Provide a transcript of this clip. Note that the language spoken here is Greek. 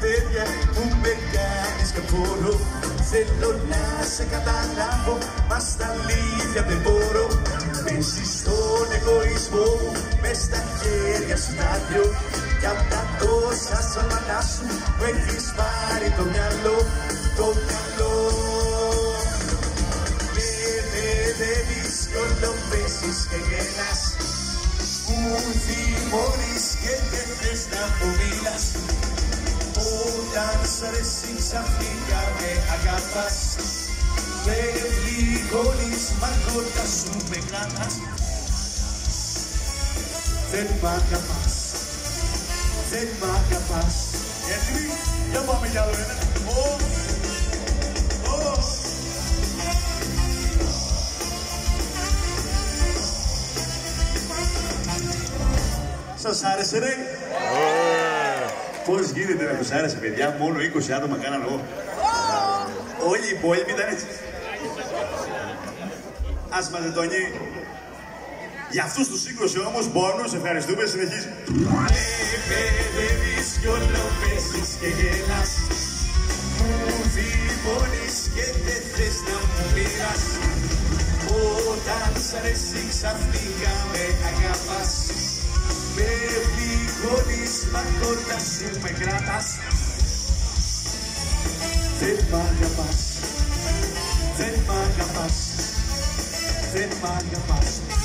χέρια που με κάνεις καφόρο Θέλω να σε καταλάβω, μας στα αλήθεια δεν μπορώ. Παίζεις στον εγωισμό μου, μες στα χέρια σου τα δυο. Κι απ' τα τόσα σαλματά σου μου έχεις πάρει το μυαλό, το μυαλό. Με δύσκολο παίζεις και γελάς. Μου θυμώνεις και δεν θες να μου μιλάς Όταν σ' αρέσει ξαφνικά με αγαπάς. Με πληγώνεις μα κόρτα σου με κρατάς Δεν μ' αγαπάς. Δεν μ' αγαπάς. Έτοιμοι, για πάμε κι άλλο ένα. Ω, ω. Σας άρεσε ρε; Πώς γίνεται να τους άρεσε παιδιά, μόνο 20 άτομα κάνανε εγώ. Όλοι οι υπόλοιποι ήταν έτσι. Ας μαζετώνει. Για αυτούς τους 20 όμως πόνους, ευχαριστούμε, συνεχίζει. Επεδεύεις κι όλο παίζεις και γελάς Μου θυμώνεις και δεν θες να μου πειράς Όταν σ' αρέσει ξαφνικά με αγαπάς Με πληγώνεις μα κόρτα σου με κράτας Δεν μ' αγαπάς Δεν μ' αγαπάς Δεν μ' αγαπάς